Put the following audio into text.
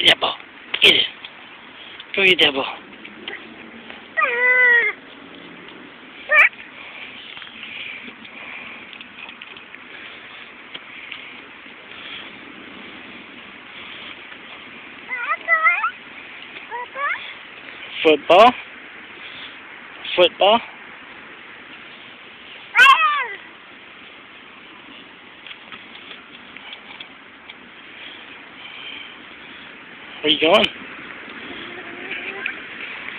yeah, ball. Get it. Go get that ball. Football. Football. Where you going?